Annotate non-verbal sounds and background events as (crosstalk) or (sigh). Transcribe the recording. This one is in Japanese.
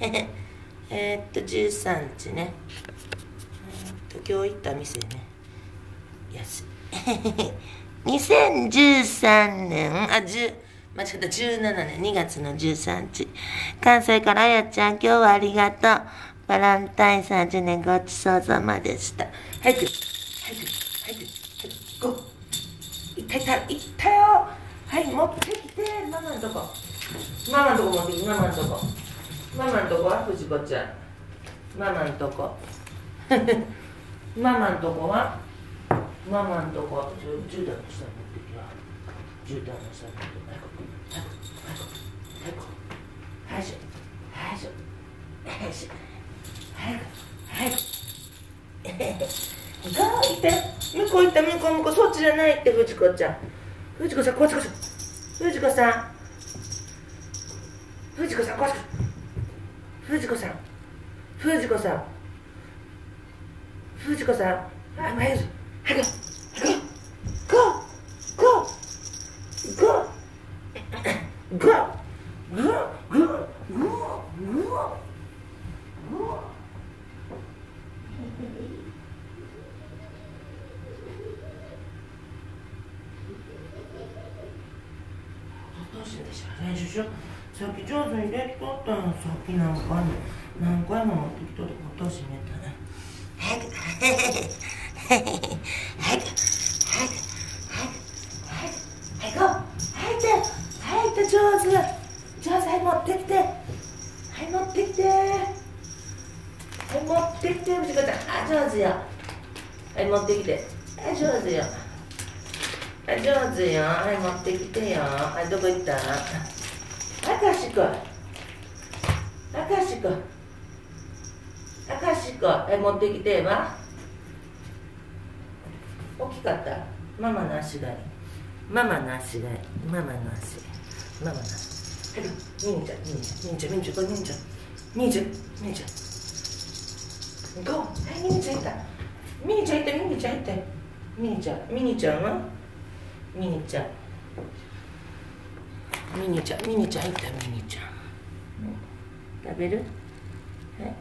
(laughs) えーっと13日ね。えーっと今日行った店ね。安い。(laughs) 2013年。あ10間違った。17年。2月の13日。関西からあやちゃん今日はありがとう。バランタイン30年ごちそうさまでした。早く早く早く早くゴーいったいったいったよ。はい持ってきて。ママのとこ。ママのとこ持ってきてママのとこ。ママのとこは藤子ちゃん。ママのとこ。ママのとこは？ママのとこちょ絨毯の下に持ってきよ絨毯の下に持って早く早く早く早く早く。早く。早く。早く。行って向こう行った向こう向こうそっちじゃないって藤子ちゃん藤子さんこっちこっち藤子さん藤子さんこっち藤子さん。藤子さん。藤子さん。あ前よ早く早くゴー。ゴー。ゴー。ゴー。ゴーゴーゴーゴーゴーしでしょう練習しよう。さっき上手にできとったんさっき何回も何回も持ってきとってこと閉めたね。早く早く早く早く早く早く早く早く上手上手はい持ってきてはい持ってきてはい持ってきて藤子ちゃんあ上手よはい持ってきてはい上手よはい上手よ。はい持ってきてよ。はいどこ行った？あかしこ。あかしこ。あかしこはい持ってきては大きかった？ママの足がいい。ママの足がいい。ママの足。ママの足。はい忍者忍者忍者忍者忍者忍者忍者ゴーはい忍者いたミニちゃん。いたミニちゃん。いたミニちゃん。ミニちゃん。はミニちゃん。ミニちゃんミニちゃんいったミニちゃん。食べる？はい